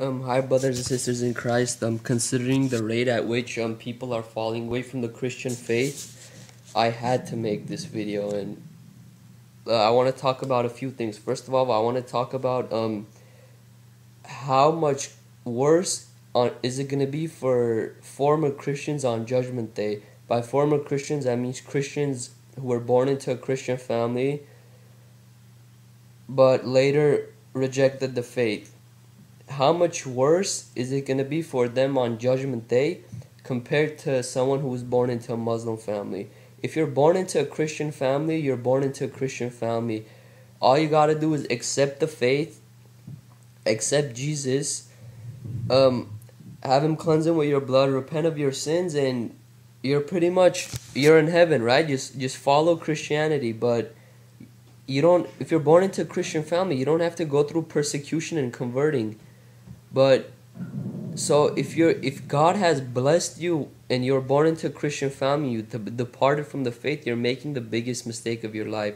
Um, hi, brothers and sisters in Christ. Um, considering the rate at which um people are falling away from the Christian faith, I had to make this video, and uh, I want to talk about a few things. First of all, I want to talk about um how much worse on is it gonna be for former Christians on Judgment Day? By former Christians, I mean Christians who were born into a Christian family, but later rejected the faith how much worse is it going to be for them on Judgment Day compared to someone who was born into a Muslim family? If you're born into a Christian family, you're born into a Christian family. All you got to do is accept the faith, accept Jesus, um, have Him cleanse Him with your blood, repent of your sins, and you're pretty much you're in heaven, right? Just just follow Christianity, but you don't. If you're born into a Christian family, you don't have to go through persecution and converting but so if you're if God has blessed you and you're born into a Christian family, you departed from the faith, you're making the biggest mistake of your life.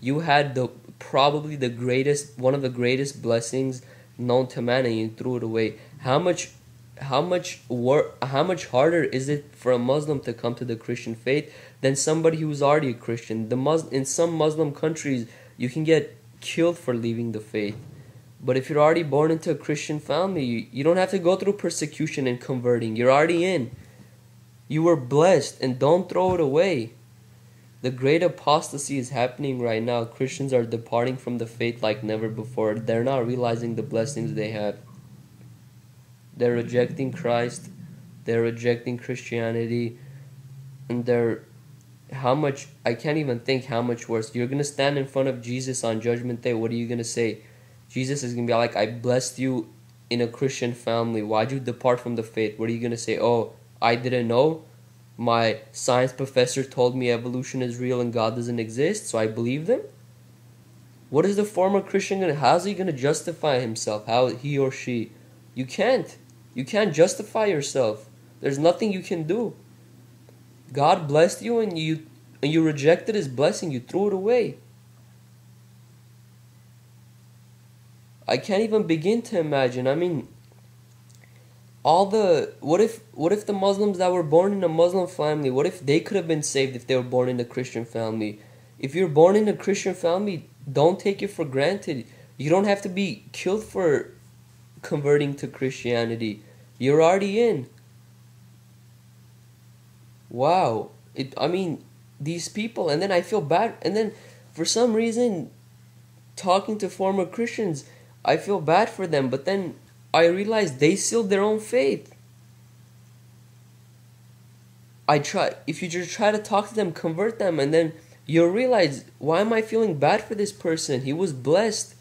You had the probably the greatest one of the greatest blessings known to man and you threw it away. How much how much work how much harder is it for a Muslim to come to the Christian faith than somebody who's already a Christian? The Mus- in some Muslim countries you can get killed for leaving the faith. But if you're already born into a Christian family, you, you don't have to go through persecution and converting. You're already in. You were blessed, and don't throw it away. The great apostasy is happening right now. Christians are departing from the faith like never before. They're not realizing the blessings they have. They're rejecting Christ, they're rejecting Christianity, and they're how much I can't even think how much worse. You're gonna stand in front of Jesus on judgment day. What are you gonna say? Jesus is to be like, I blessed you in a Christian family. Why'd you depart from the faith? What are you to say? Oh, I didn't know. My science professor told me evolution is real and God doesn't exist, so I believe them? What is the former Christian to, how's he to justify himself? How he or she? You can't. You can't justify yourself. There's nothing you can do. God blessed you and you and you rejected his blessing, you threw it away. I can't even begin to imagine. I mean, all the what if what if the Muslims that were born in a Muslim family, what if they could have been saved if they were born in a Christian family? If you're born in a Christian family, don't take it for granted. You don't have to be killed for converting to Christianity. You're already in. Wow. It I mean, these people and then I feel bad and then for some reason talking to former Christians I feel bad for them, but then I realize they sealed their own fate. I try if you just try to talk to them, convert them, and then you'll realize why am I feeling bad for this person? He was blessed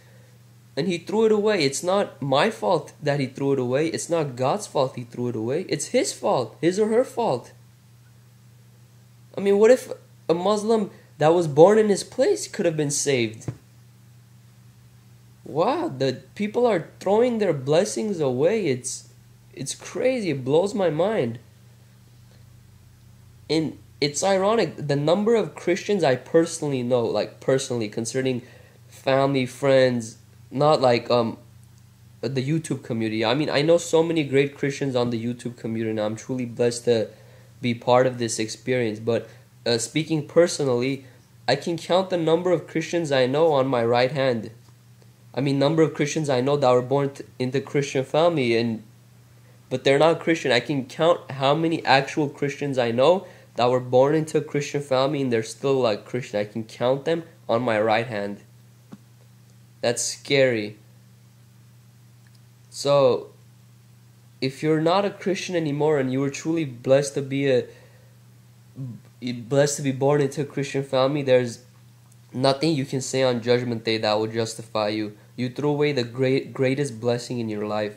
and he threw it away. It's not my fault that he threw it away. It's not God's fault he threw it away. It's his fault, his or her fault. I mean, what if a Muslim that was born in his place could have been saved? Wow the people are throwing their blessings away. It's it's crazy. It blows my mind. And it's ironic the number of christians i personally know like personally concerning family friends not like um the youtube community. I mean i know so many great christians on the youtube community and i'm truly blessed to be part of this experience. But uh, speaking personally i can count the number of christians i know on my right hand I mean, number of Christians I know that were born in the Christian family, and but they're not Christian. I can count how many actual Christians I know that were born into a Christian family and they're still like Christian. I can count them on my right hand. That's scary. So, if you're not a Christian anymore and you were truly blessed to be a blessed to be born into a Christian family, there's nothing you can say on Judgment Day that will justify you you throw away the great greatest blessing in your life.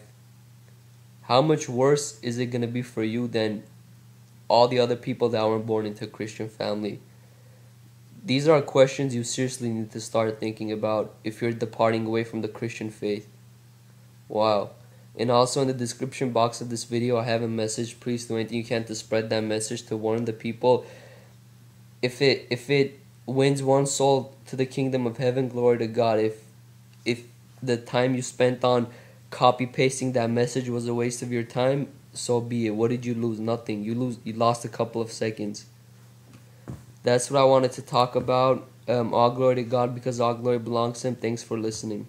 How much worse is it going to be for you than all the other people that weren't born into a Christian family? These are questions you seriously need to start thinking about if you're departing away from the Christian faith. Wow. And also in the description box of this video, I have a message. Please do anything you can to spread that message to warn the people. If it if it wins one soul to the kingdom of heaven, glory to God. If if the time you spent on copy pasting that message was a waste of your time, so be it. What did you lose? Nothing. You lose. You lost a couple of seconds. That's what I wanted to talk about. Um, all glory to God because all glory belongs to Him. Thanks for listening.